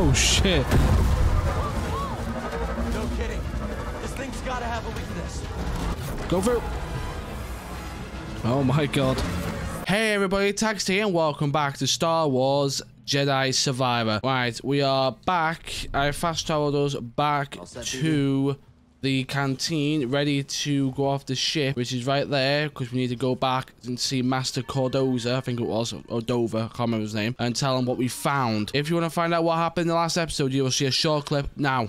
Oh shit. No kidding. This thing's gotta have a weakness. Go through. Oh my god. Hey everybody, Tax here and welcome back to Star Wars Jedi Survivor. Right, we are back. I fast traveled us back to the canteen, ready to go off the ship, which is right there, because we need to go back and see Master Cordoza, I think it was, or Dover, I can't remember his name, and tell him what we found. If you want to find out what happened in the last episode, you will see a short clip now.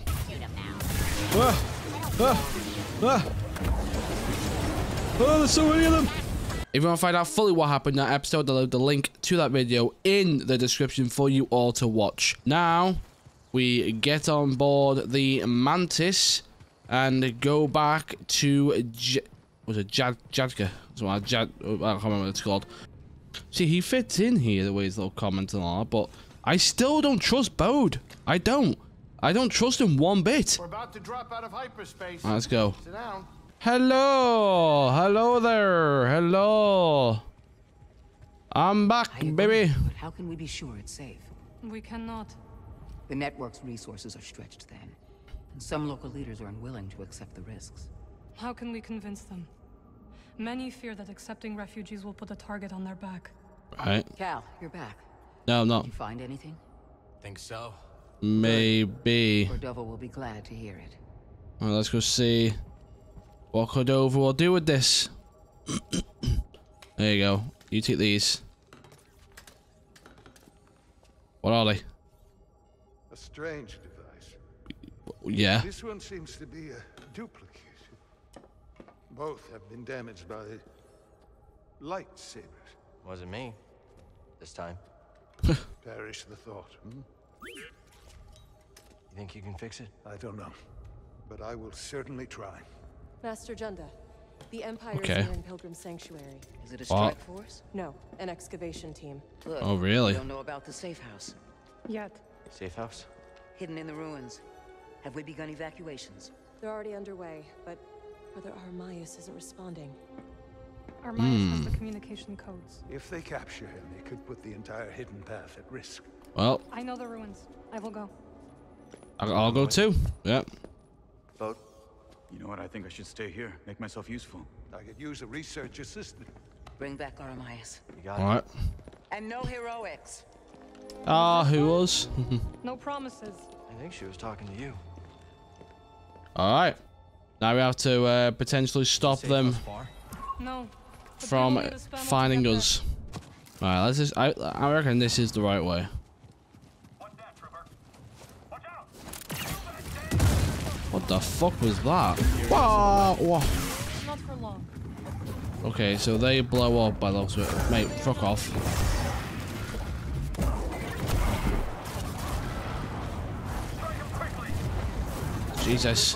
Oh, there's so many of them. If you want to find out fully what happened in that episode, I'll leave the link to that video in the description for you all to watch. Now, we get on board the Mantis and go back to J was it Jad Jadka? So Jad, I can't remember what it's called. See, he fits in here the way his little comments and all, but I still don't trust Bode. I don't. I don't trust him one bit. We're about to drop out of hyperspace. Right, let's go. Sit down. Hello, hello there, hello. I'm back, agree, baby. But how can we be sure it's safe? We cannot. The network's resources are stretched then. And some local leaders are unwilling to accept the risks. How can we convince them? Many fear that accepting refugees will put a target on their back. Right. Cal, you're back. No, I'm Did not. you find anything? Think so? Maybe. Cordova will be glad to hear it. Well, let's go see what Cordova will do with this. there you go. You take these. What are they? A strange device. Yeah. This one seems to be a duplicate. Both have been damaged by lightsabers. Wasn't me. This time. Perish the thought. Hmm? You think you can fix it? I don't know. But I will certainly try. Master Junda, the Empire Okay. is here in Pilgrim Sanctuary. Is it a What? strike force? No, an excavation team. Good. Oh, really? We don't know about the safe house. Yet. Safe house? Hidden in the ruins. Have we begun evacuations? They're already underway, but Brother Armias isn't responding. Armias has the communication codes. If they capture him, they could put the entire hidden path at risk. Well, I know the ruins. I will go. I- I'll go too. Yep. Bode? You know what? I think I should stay here. Make myself useful. I could use a research assistant. Bring back Aramias. You got All right. And no heroics. Ah, who was? No promises. I think she was talking to you. All right. Now we have to uh, potentially stop them? No. From will need a spell to finding get us. All right. Let's just. I I reckon this is the right way. What the fuck was that? Whoa, whoa. there. Not for long. Okay, so they blow up by the looks of it. Mate, fuck off. Jesus.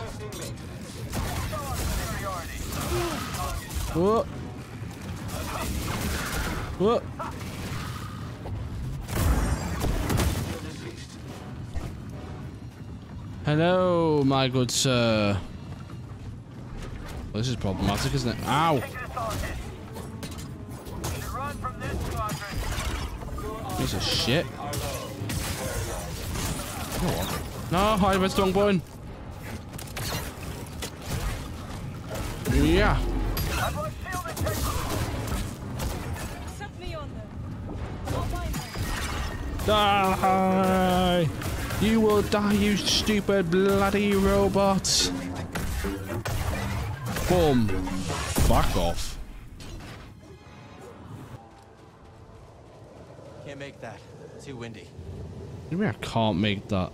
Whoa. Whoa. Hello, my good sir. Well, this is problematic, isn't it? Ow! Piece of shit. No, I was strong point. Yeah. Die! You will die, you stupid bloody robot! Boom. Fuck off. Can't make that. Too windy. Maybe I can't make that.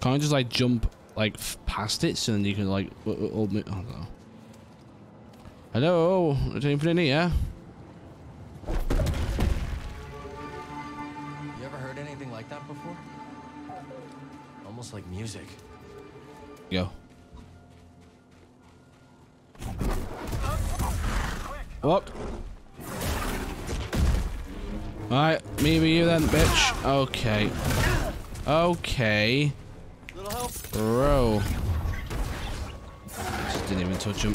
Can't I just like jump like f- past it so then you can like hold me? Oh, I don't know. Hello, is anything in here? That before? Almost like music. Go. What? Alright, maybe you then, bitch. Okay. Okay. Little help? Bro. Just didn't even touch him.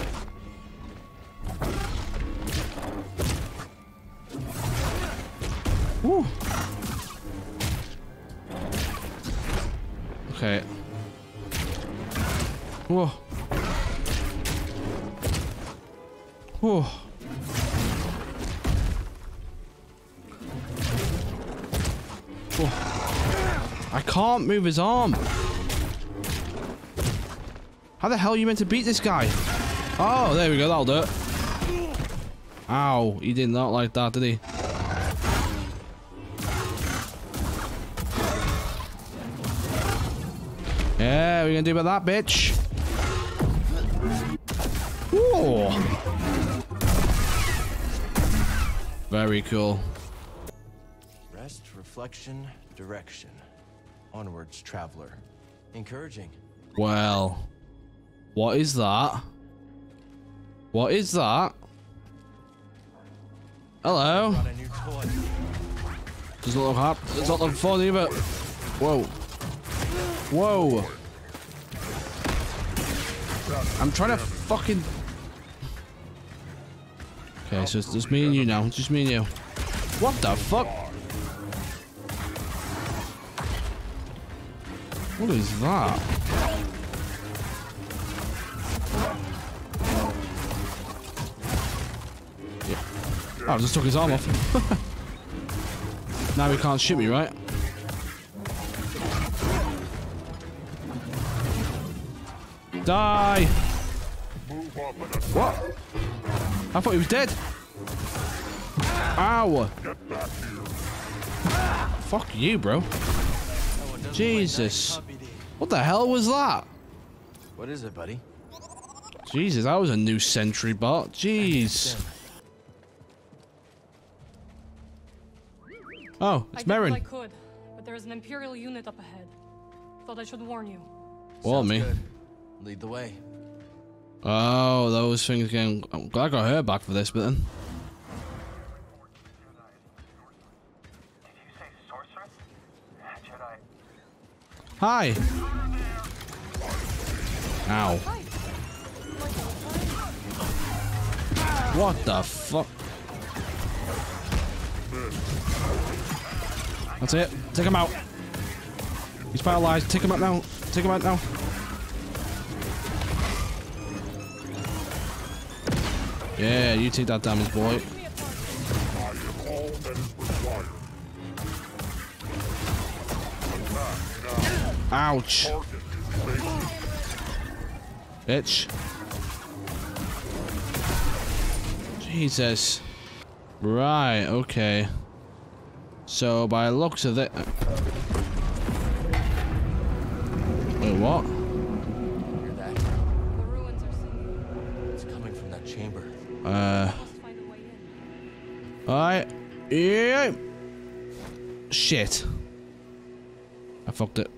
Whoa. Whoa. Whoa. I can't move his arm. How the hell are you meant to beat this guy? Oh, there we go. That'll do it. Ow. He did not like that, did he? Yeah, we're gonna do about that, bitch. Very cool. Rest, reflection, direction. Onwards, traveler. Encouraging. Well, what is that? What is that? Hello. Got a new toy. Doesn't look hap. Doesn't look fun either. Whoa. Whoa. I'm trying to fucking. Okay, so it's just me and you now. Just me and you. What the fuck? What is that? Yeah. Oh, I just took his arm off. now he can't shoot me, right? Die! What? I thought he was dead. Ow! Fuck you, bro. Jesus. What the hell was that? What is it, buddy? Jesus, that was a new sentry bot. Jeez. Oh, it's did what I could, but there is an Imperial unit up ahead. Thought I should warn you. Well, Sounds me. good. Lead the way. Oh, those things again. I'm glad I got her back for this, but then. Hi. Ow. What the fuck? That's it. Take him out. He's paralyzed. Take him out now. Take him out now. Yeah, you take that damage, boy. Ouch. Bitch. Jesus. Right, okay. So, by looks of it... Wait, what? Uh... Must find a way in. Alright. Yeah. Shit. I fucked it.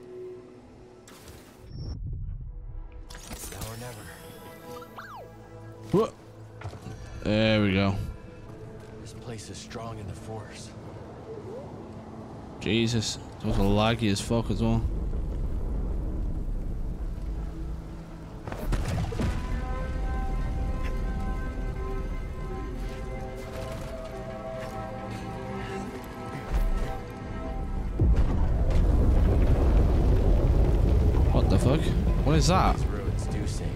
Now or never. Whoa. There we go. This place is strong in the force. Jesus. It's also laggy as fuck as well. Is that? These do sink.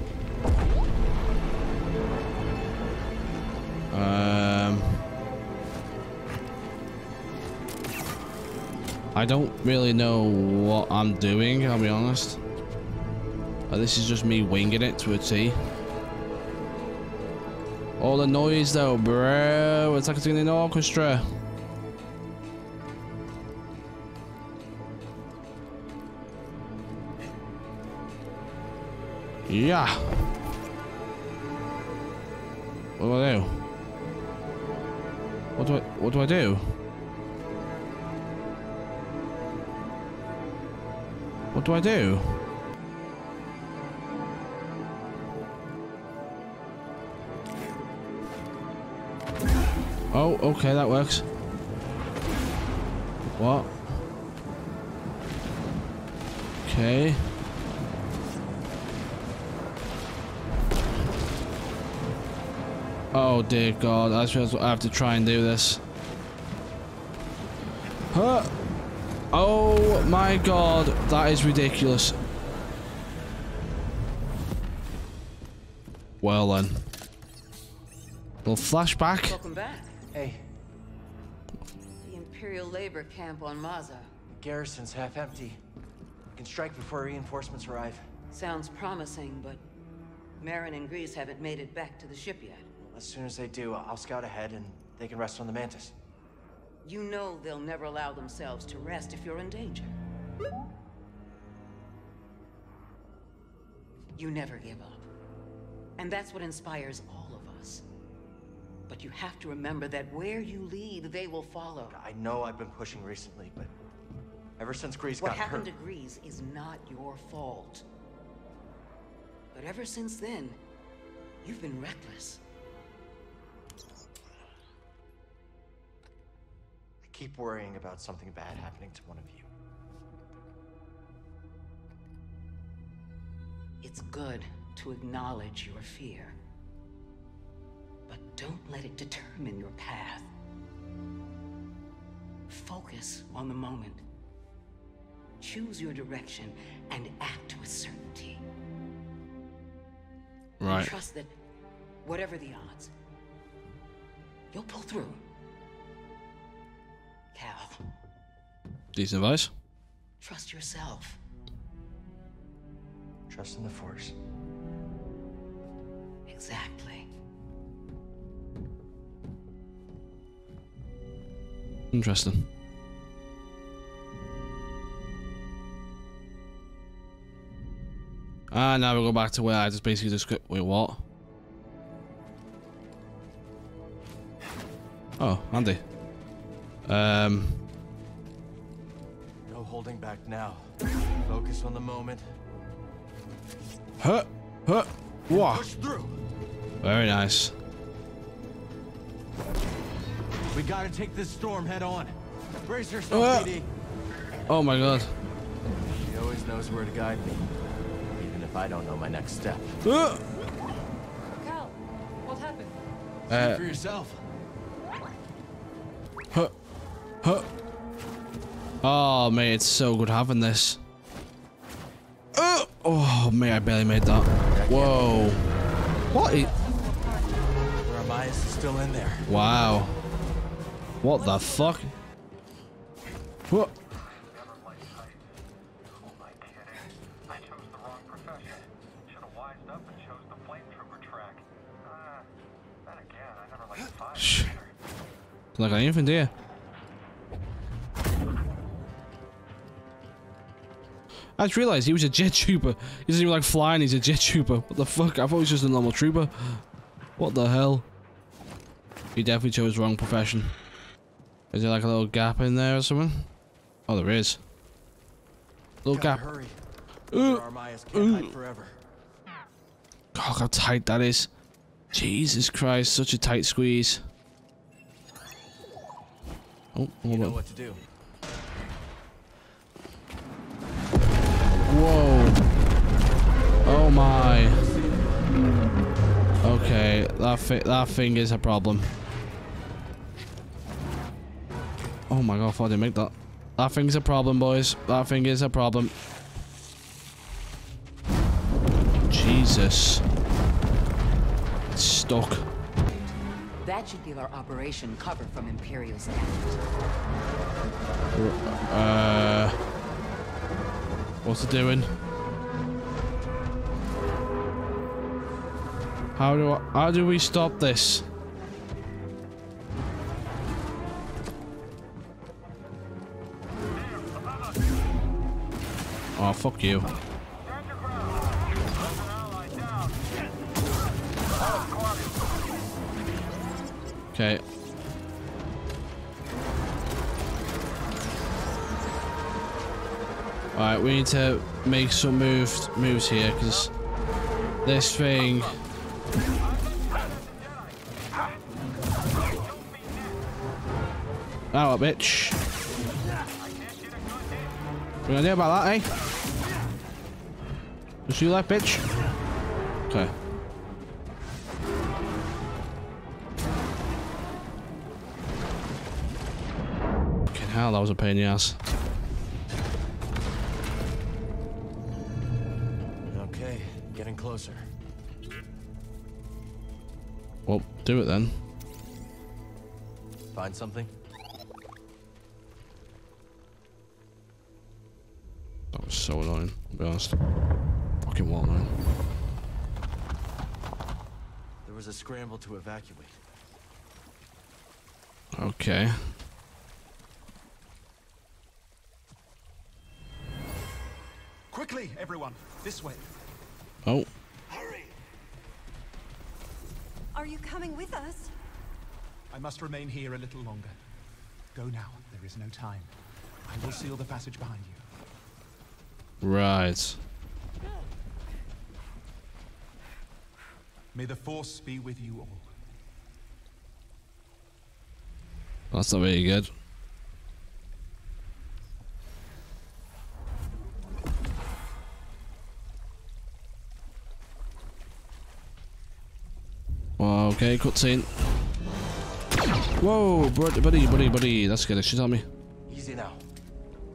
Um, I don't really know what I'm doing, I'll be honest. Uh, this is just me winging it to a T. All the noise though, bro. It's like it's in an orchestra. Yeah. What do I do? What do I what do I do? What do I do? Oh, okay, that works. What? Okay. Oh dear God, I suppose I have to try and do this. Huh. Oh my god, that is ridiculous. Well then. Little flashback. Welcome back. Hey, The Imperial labor camp on Maza. The garrison's half empty. We can strike before reinforcements arrive. Sounds promising, but Merrin and Greez haven't made it back to the ship yet. As soon as they do, I'll scout ahead and they can rest on the Mantis. You know they'll never allow themselves to rest if you're in danger. You never give up. And that's what inspires all of us. But you have to remember that where you lead, they will follow. I know I've been pushing recently, but ever since Greez What got hurt... What happened to Greez is not your fault. But ever since then, you've been reckless. Keep worrying about something bad happening to one of you. It's good to acknowledge your fear. But don't let it determine your path. Focus on the moment. Choose your direction and act with certainty. And Right. trust that, whatever the odds, you'll pull through. Cal, Decent advice. trust yourself. Trust in the Force. Exactly. Interesting. Ah, now we go back to where I just basically just wait. What? Oh, Andy. Um. No holding back now. Focus on the moment. Huh. Huh. Whoa. Push through! Very nice. We gotta take this storm head on. Brace yourself, Uh. BD. Oh my god. She always knows where to guide me. Even if I don't know my next step. Uh. Cal, what happened? Uh, For yourself. Oh, mate, it's so good having this. Uh. Oh, mate, I barely made that. Whoa. What? i- Ramias is still in there. Wow. What the fuck? What? I chose the wrong I just realized he was a jet trooper. He doesn't even like flying, he's a jet trooper. What the fuck? I thought he was just a normal trooper. What the hell? He definitely chose the wrong profession. Is there like a little gap in there or something? Oh, there is. Little Gotta gap. hurry. Uh, Ramias can't forever. God, how tight that is. Jesus Christ, such a tight squeeze. Oh, You know on. what to do. Whoa. Oh my. Okay, that fi that thing is a problem. Oh my god, I didn't make that. That thing's a problem, boys. That thing is a problem. Jesus. It's stuck. That should give our operation cover from Imperial scanners. Uh. What's it doing? How do I, how do we stop this? Oh fuck you. We need to make some moves moves here because this thing. Oh, bitch. What gonna do about that, eh? Just you left, bitch. Okay. Fucking hell, that was a pain in the ass. Closer. Well, do it then. Find something? That was so annoying, to be honest. Fucking what, man? There was a scramble to evacuate. Okay. Quickly, everyone, this way. Oh, Are you coming with us? I must remain here a little longer. Go now, there is no time. I will seal the passage behind you. right. May the Force be with you all. That's not very good. Okay, cutscene. Whoa, buddy, buddy, buddy, buddy. That's good. She's on me. Easy now.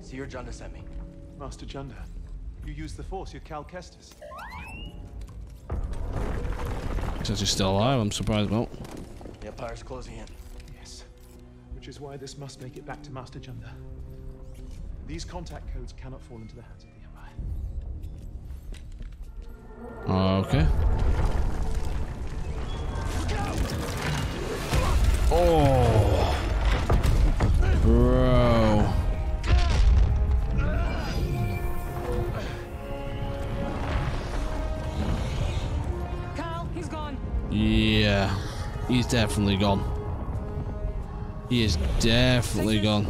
Cere Junda sent me. Master Junda, you used the Force, you're Cal Kestis. Says she's still alive. I'm surprised. Well, The Empire's closing in. Yes. Which is why this must make it back to Master Junda. These contact codes cannot fall into the hands of the Empire. okay. Oh, bro. Cal, he's gone. Yeah, he's definitely gone. He is definitely gone.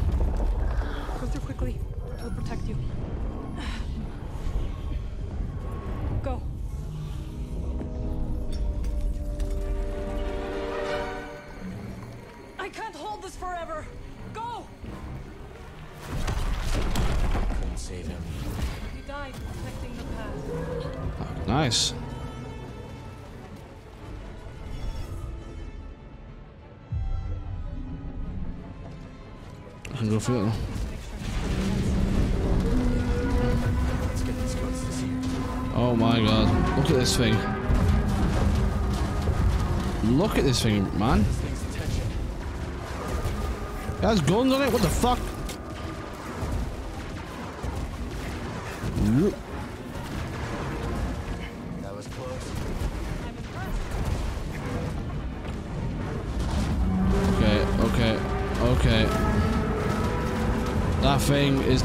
Nice. I can go through it. Oh my god. Look at this thing. Look at this thing, man. It has guns on it? What the fuck?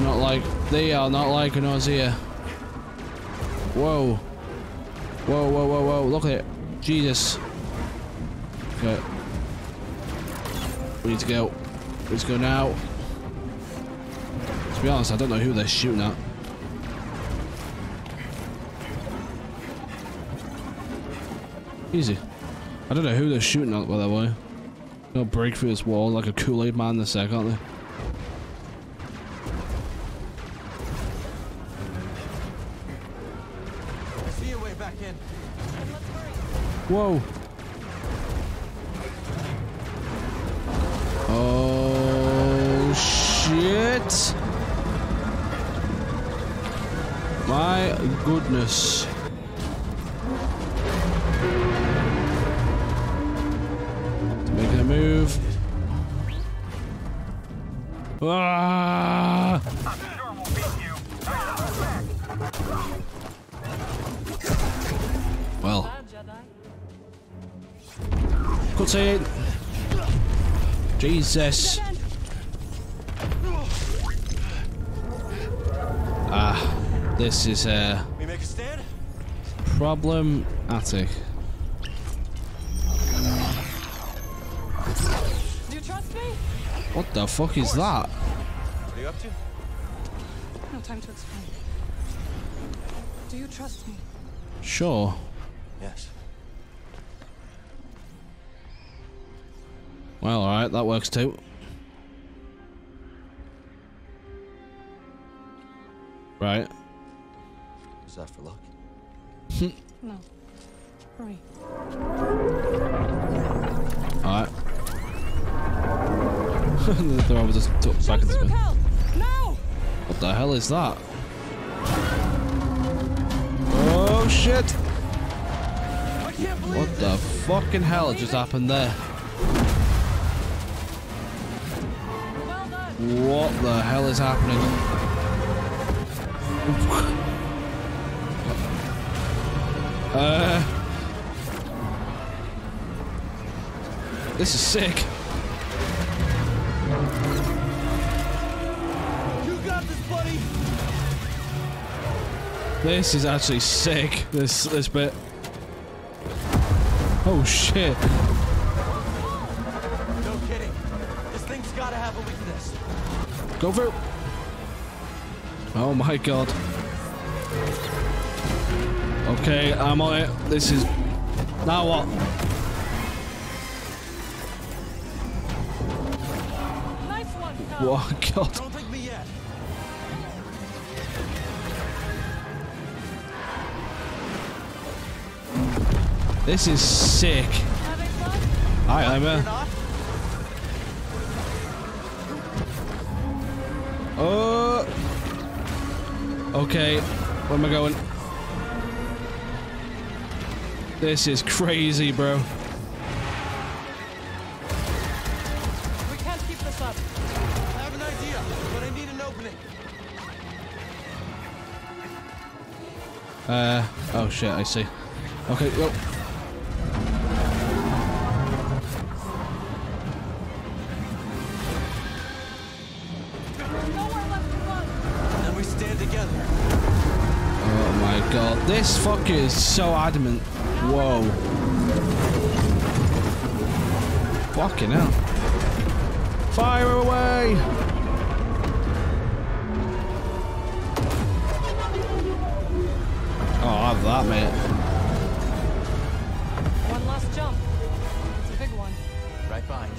Not like... They are not like an Ozia. Whoa. Whoa, whoa, whoa, whoa. Look at it. Jesus. Okay. We need to go. To go now. To be honest, I don't know who they're shooting at. Easy. I don't know who they're shooting at, by the way. They'll break through this wall like a Kool-Aid man in a sec, aren't they? Whoa. Oh, shit. My goodness. Making a move. Ah! Jedi. cutscene. Jesus. Ah, this is uh, We make a problem attic. Do you trust me? What the fuck is that? What are you up to? No time to explain. Do you trust me? Sure. Yes. Well, alright, that works too. Right. Is that for luck? No. Hurry. Alright. They're over just took back into through, me. Cal! What the hell is that? Oh shit! What the fucking hell just happened there? What the hell is happening? Uh, this is sick. You got this, buddy. This is actually sick. This this bit. Oh shit. Gotta have a weakness. Go for it. Oh my god. Okay, I'm on it. This is. Now what? Nice one. What? God. Don't think me yet. This is sick. Hi, I'm Oh. Okay. Where am I going? This is crazy, bro. We can't keep this up. I have an idea, but I need an opening. Uh. Oh shit. I see. Okay. Well. This fucker is so adamant. Whoa. Fucking hell. Fire away! Oh, I have that, mate. One last jump. It's a big one. Right behind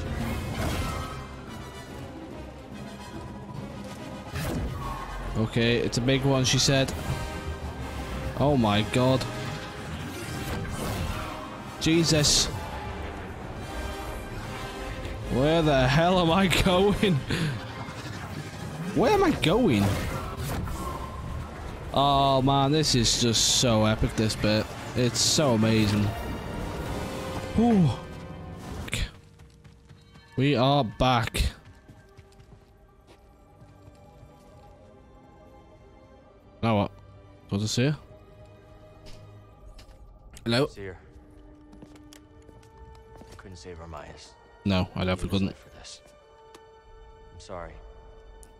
you. Okay, it's a big one, she said. Oh my god. Jesus. Where the hell am I going? Where am I going? Oh man, this is just so epic, this bit. It's so amazing. Whew. We are back. Now what? What to see? Hello? Cere. Couldn't save Armias. No, I definitely couldn't. For this. I'm sorry.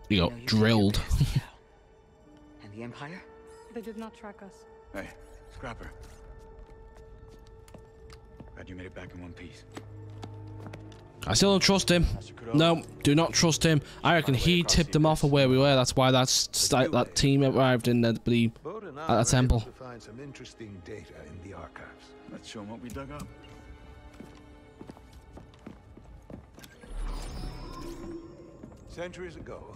You know, got you drilled. and the Empire? They did not track us. Hey, Scrapper. Glad you made it back in one piece. I still don't trust him. No, do not trust him. I reckon he tipped them off of where we were. That's why that's that, that team arrived in the bloody Bode and I at the temple. Able to find some interesting data in the archives. Let's show 'em what we dug up. Centuries ago,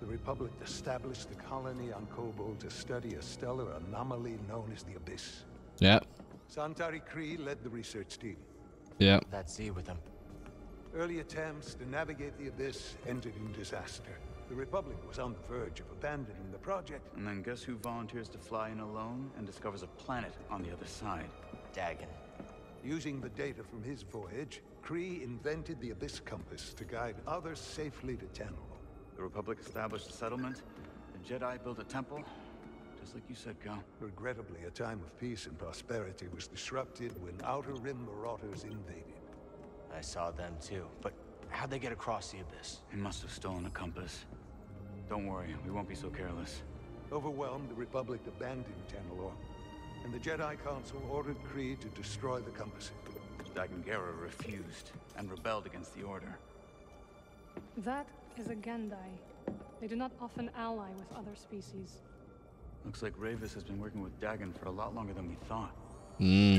the Republic established a colony on Koboh to study a stellar anomaly known as the Abyss. Yeah, Santari Khri led the research team. yeah. That Z with him. Early attempts to navigate the Abyss ended in disaster. The Republic was on the verge of abandoning the project. And then guess who volunteers to fly in alone and discovers a planet on the other side? Dagan. Using the data from his voyage, Khri invented the Abyss Compass to guide others safely to Tenel. The Republic established a settlement. The Jedi built a temple. Just like you said, Cal. Regrettably, a time of peace and prosperity was disrupted when Outer Rim marauders invaded. I saw them too. But how'd they get across the abyss? They must have stolen a compass. Don't worry, we won't be so careless. Overwhelmed, the Republic abandoned Tanalorr, and the Jedi Council ordered Khri to destroy the compasses. Dagan Gera refused and rebelled against the Order. That is a Gendai. They do not often ally with other species. Looks like Rayvis has been working with Dagan for a lot longer than we thought. Hmm.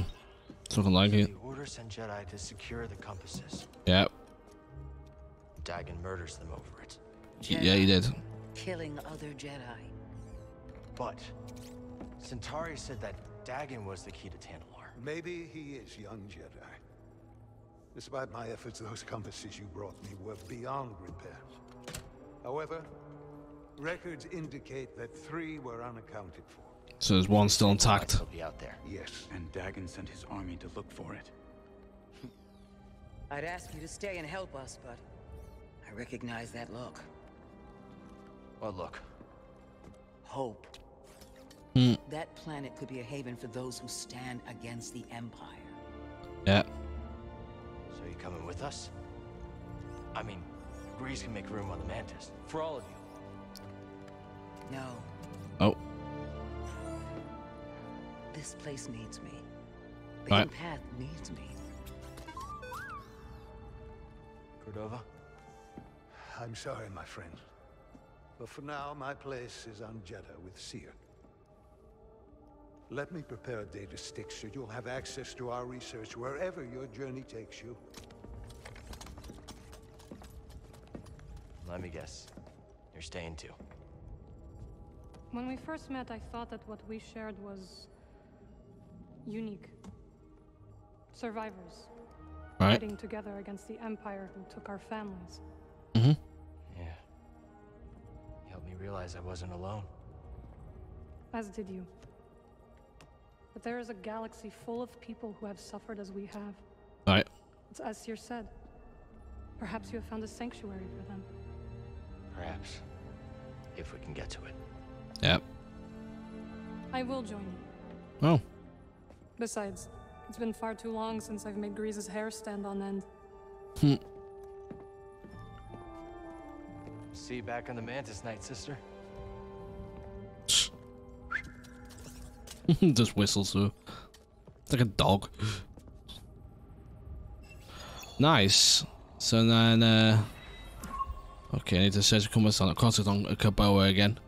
Something like it. The Order sent Jedi to secure the compasses. Yeah. Dagan murders them over it. Yeah, he did. Killing other Jedi. But Santari said that Dagan was the key to Tanalorr. Maybe he is young Jedi. Despite my efforts, those compasses you brought me were beyond repair. However, records indicate that three were unaccounted for. So there's one still intact. He'll be out there. Yes. And Dagan sent his army to look for it. I'd ask you to stay and help us, but I recognize that look. Well, look. Hope. Hmm. That planet could be a haven for those who stand against the Empire. Yeah. So you coming with us? I mean, Greez can make room on the Mantis. For all of you. No, Oh. this place needs me. The Right. path needs me. Cordova? I'm sorry, my friend. But for now, my place is on Jedha with Cere. Let me prepare a data stick so you'll have access to our research wherever your journey takes you. Let me guess. You're staying too. When we first met, I thought that what we shared was unique. Survivors. Right. Fighting together against the Empire who took our families. Mm-hmm. Realize I wasn't alone. As did you. But there is a galaxy full of people who have suffered as we have. Right. It's as Cere said. Perhaps you have found a sanctuary for them. Perhaps. If we can get to it. Yep. I will join you. Oh. Besides, it's been far too long since I've made Greez's hair stand on end. Hmm. See you back on the Mantis night, sister. Just whistles through. It's like a dog. Nice. So then, uh... Okay, I need to search a comments on Koboh again.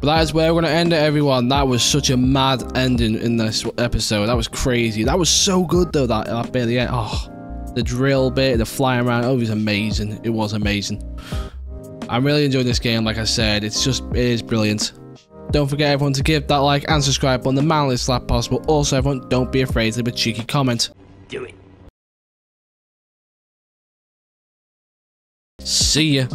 But that is where we're going to end it, everyone. That was such a mad ending in this episode. That was crazy. That was so good, though, that, that bit at the end. Oh, the drill bit, the flying around. Oh, it was amazing. It was amazing. I'm really enjoying this game, like I said. It's just, it is brilliant. Don't forget, everyone, to give that like and subscribe button the manliest slap possible. Also, everyone, don't be afraid to leave a cheeky comment. Do it. See ya.